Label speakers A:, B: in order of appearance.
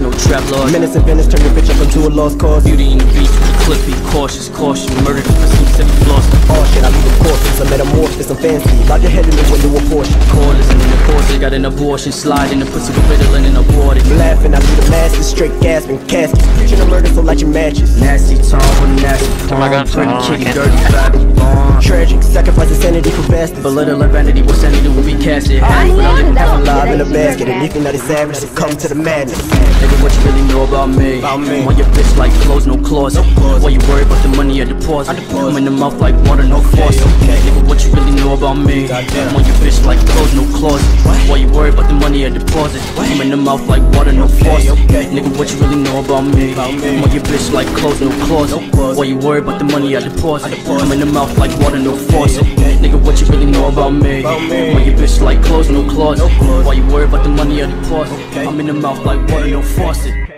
A: no trap lord
B: Menace and Venice turn your bitch up into a lost cause.
A: Beauty in the beast with the clip, be cautious, caution. Murder the pursuit, seven flaws
B: Oh shit, I leave them corpses, a metamorphosis, I'm fancy. Lock your head in the window of Porsche
A: Call is in the got an abortion. Slide in the pussy with Ritalin and aborted.
B: Laughing, I leave the masses straight gasping, caskets. Preaching a murder, so light your matches.
A: Nasty tongue with nasty
C: Oh my
A: palm.
C: God,
A: Pretty
C: oh, I
A: chicken,
C: can't
A: dirty vagabond.
B: Tragic, sacrifice insanity for bastards.
A: Belittle and vanity, what sanity will be casted. Half but I live
B: Half alive in a basket, and anything that is savage succumb to the madness.
A: Nigga, what you really know about me?
B: About me.
A: Want your bitch like clothes, no claws. Why you worry about the money I deposit? Come in the mouth like water, no faucet. Nigga, what you really know about me? Want your bitch like clothes, no claws. Why you worry about the money I deposit? Come in the mouth like water, no faucet. Nigga, what you really know about me? Want your bitch like clothes, no claws. Why you worry about the money I deposit? Come in the mouth like water, no faucet. Nigga, what you really know about me? Want your bitch like clothes, no claws. Why you worry about the money I deposit? I'm in the mouth like water, no faucet.